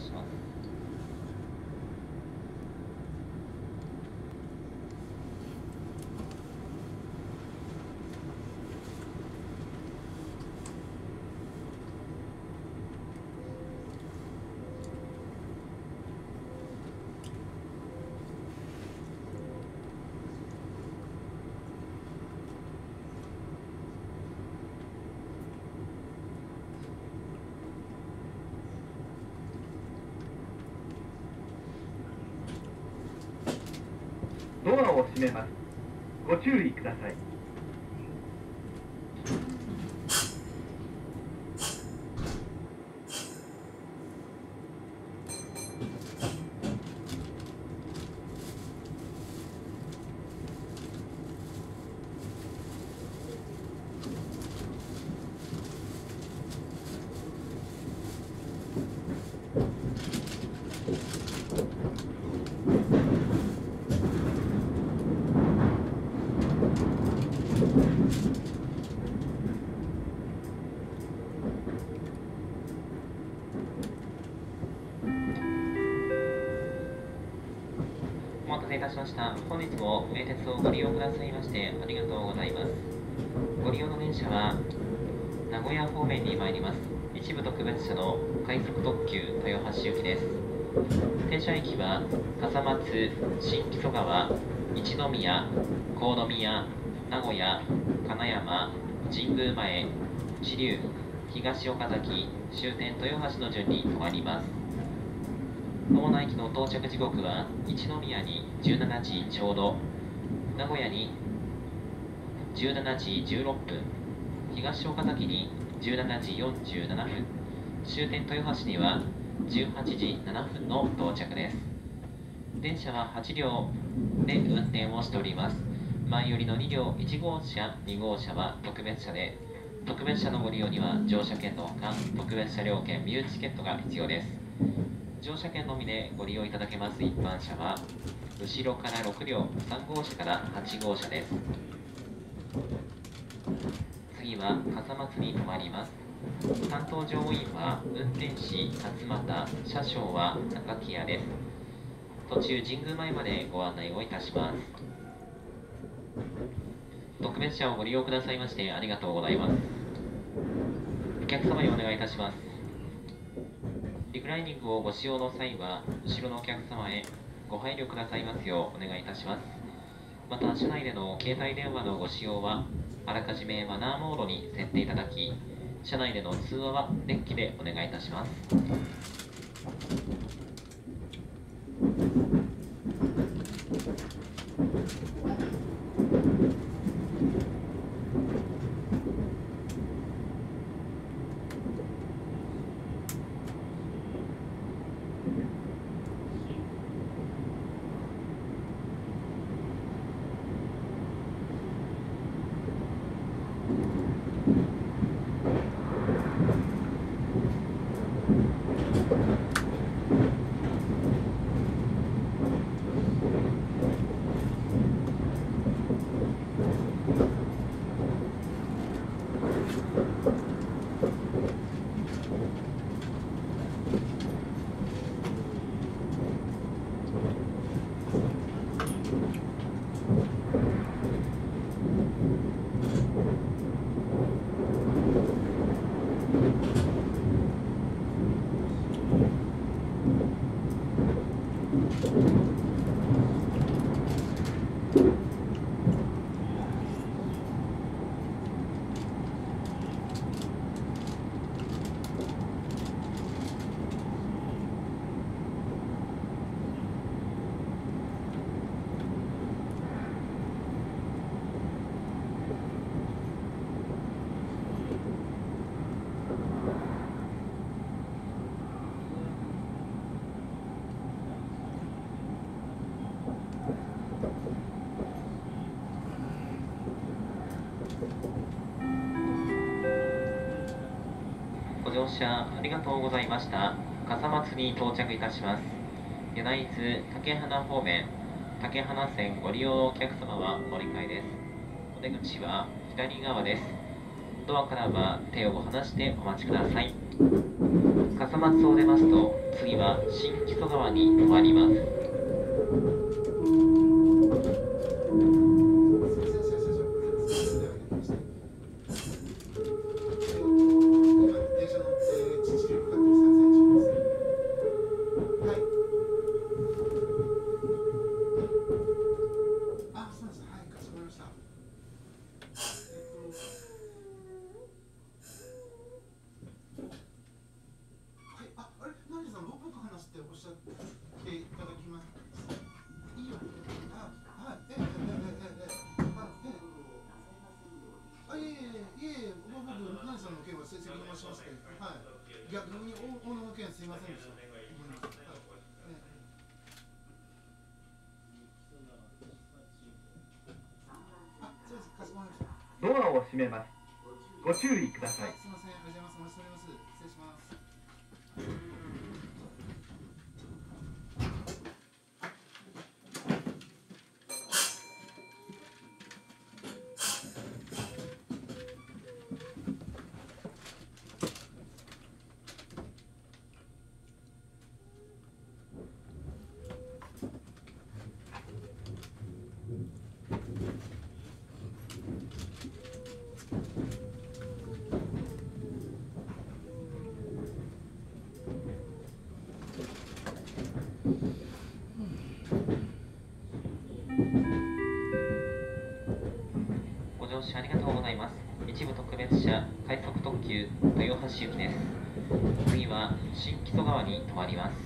しめます。ご注意ください。お待たせいたしました。本日も名鉄をご利用くださいましてありがとうございます。ご利用の電車は名古屋方面に参ります。一部特別車の快速特急豊橋行きです。停車駅は笠松新木曽川一宮河宮名古屋金山神宮前知立東岡崎終点豊橋の順に止まります。友名駅の到着時刻は一宮に17時ちょうど名古屋に17時16分東岡崎に17時47分終点豊橋には18時7分の到着です。電車は8両で運転をしております。前よりの2両1号車2号車は特別車で特別車のご利用には乗車券のほか特別車両券ミューチケットが必要です。乗車券のみでご利用いただけます。一般車は後ろから6両3号車から8号車です。次は笠松に停まります。担当乗務員は運転士勝俣車掌は中木屋です。途中神宮前までご案内をいたします。特別車をご利用くださいましてありがとうございます。お客様にお願いいたします。リクライニングをご使用の際は、後ろのお客様へご配慮くださいますようお願いいたします。また、車内での携帯電話のご使用は、あらかじめマナーモードに設定いただき、車内での通話はデッキでお願いいたします。車ありがとうございました。笠松に到着いたします。柳津竹花方面、竹花線ご利用のお客様はご理解です。お出口は左側です。ドアからは手を離してお待ちください。笠松を出ますと、次は新木曽川に止まります逆に大野の件すいませんでした。ドアを閉めます。ご注意ください。すみませんありがとうございます。一部特別車快速特急豊橋行きです。次は新木曽川に停まります。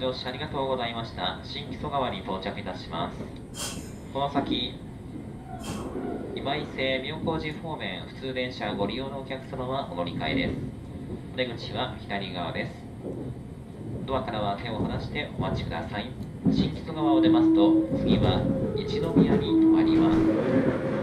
乗車ありがとうございました。新木曽川に到着いたします。この先今井線妙高寺方面普通電車ご利用のお客様はお乗り換えです。お出口は左側です。ドアからは手を離してお待ちください。新木曽川を出ますと次は一宮に停まります。